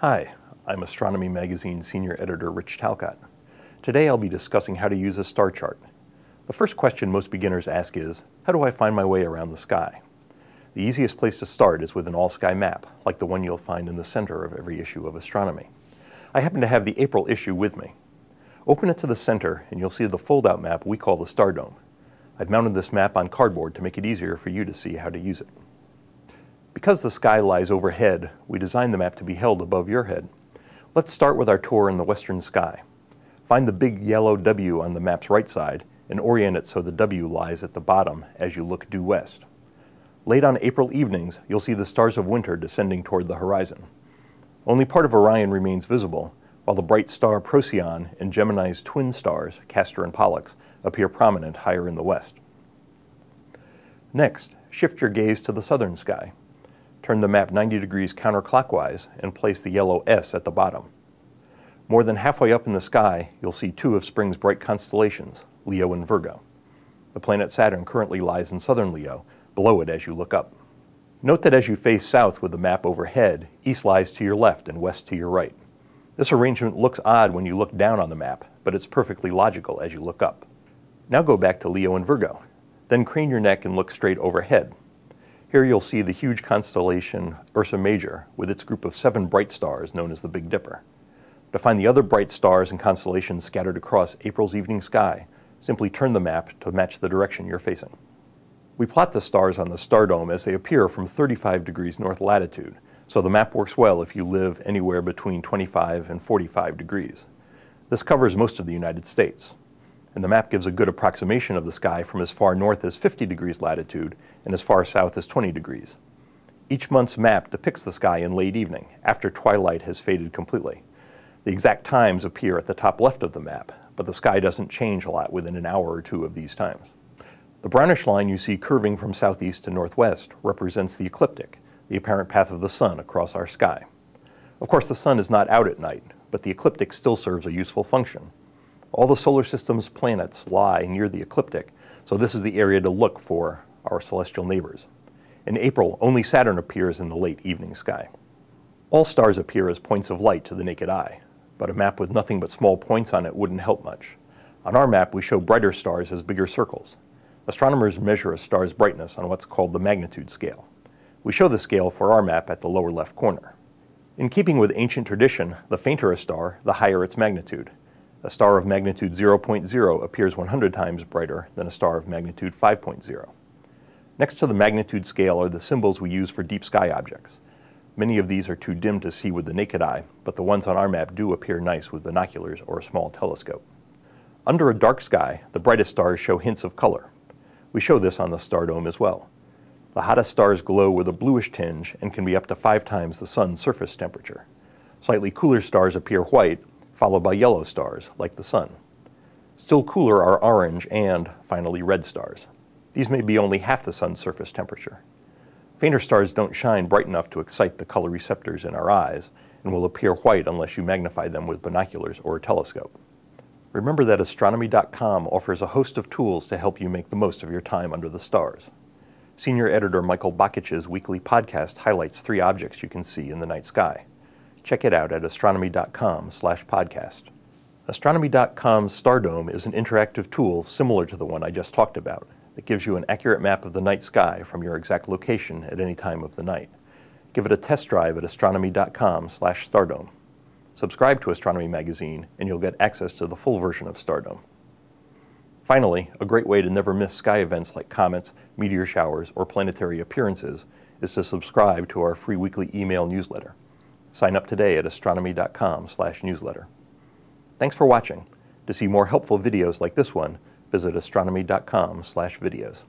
Hi, I'm Astronomy Magazine Senior Editor Rich Talcott. Today I'll be discussing how to use a star chart. The first question most beginners ask is, how do I find my way around the sky? The easiest place to start is with an all-sky map, like the one you'll find in the center of every issue of Astronomy. I happen to have the April issue with me. Open it to the center and you'll see the fold-out map we call the Star Dome. I've mounted this map on cardboard to make it easier for you to see how to use it. Because the sky lies overhead, we designed the map to be held above your head. Let's start with our tour in the western sky. Find the big yellow W on the map's right side and orient it so the W lies at the bottom as you look due west. Late on April evenings, you'll see the stars of winter descending toward the horizon. Only part of Orion remains visible, while the bright star Procyon and Gemini's twin stars, Castor and Pollux, appear prominent higher in the west. Next, shift your gaze to the southern sky. Turn the map 90 degrees counterclockwise and place the yellow S at the bottom. More than halfway up in the sky, you'll see two of spring's bright constellations, Leo and Virgo. The planet Saturn currently lies in southern Leo, below it as you look up. Note that as you face south with the map overhead, east lies to your left and west to your right. This arrangement looks odd when you look down on the map, but it's perfectly logical as you look up. Now go back to Leo and Virgo. Then crane your neck and look straight overhead. Here you'll see the huge constellation Ursa Major with its group of seven bright stars known as the Big Dipper. To find the other bright stars and constellations scattered across April's evening sky, simply turn the map to match the direction you're facing. We plot the stars on the star dome as they appear from 35 degrees north latitude, so the map works well if you live anywhere between 25 and 45 degrees. This covers most of the United States and the map gives a good approximation of the sky from as far north as 50 degrees latitude and as far south as 20 degrees. Each month's map depicts the sky in late evening, after twilight has faded completely. The exact times appear at the top left of the map, but the sky doesn't change a lot within an hour or two of these times. The brownish line you see curving from southeast to northwest represents the ecliptic, the apparent path of the sun across our sky. Of course, the sun is not out at night, but the ecliptic still serves a useful function. All the solar system's planets lie near the ecliptic, so this is the area to look for our celestial neighbors. In April, only Saturn appears in the late evening sky. All stars appear as points of light to the naked eye, but a map with nothing but small points on it wouldn't help much. On our map, we show brighter stars as bigger circles. Astronomers measure a star's brightness on what's called the magnitude scale. We show the scale for our map at the lower left corner. In keeping with ancient tradition, the fainter a star, the higher its magnitude. A star of magnitude 0.0 appears 100 times brighter than a star of magnitude 5.0. Next to the magnitude scale are the symbols we use for deep sky objects. Many of these are too dim to see with the naked eye, but the ones on our map do appear nice with binoculars or a small telescope. Under a dark sky, the brightest stars show hints of color. We show this on the star dome as well. The hottest stars glow with a bluish tinge and can be up to five times the sun's surface temperature. Slightly cooler stars appear white, followed by yellow stars, like the Sun. Still cooler are orange and, finally, red stars. These may be only half the Sun's surface temperature. Fainter stars don't shine bright enough to excite the color receptors in our eyes and will appear white unless you magnify them with binoculars or a telescope. Remember that Astronomy.com offers a host of tools to help you make the most of your time under the stars. Senior editor Michael Bakich's weekly podcast highlights three objects you can see in the night sky. Check it out at astronomy.com slash podcast. Astronomy.com's Stardome is an interactive tool similar to the one I just talked about that gives you an accurate map of the night sky from your exact location at any time of the night. Give it a test drive at astronomy.com slash stardome. Subscribe to Astronomy Magazine and you'll get access to the full version of Stardome. Finally, a great way to never miss sky events like comets, meteor showers, or planetary appearances is to subscribe to our free weekly email newsletter. Sign up today at astronomy.com/newsletter. Thanks for watching. To see more helpful videos like this one, visit astronomy.com/videos.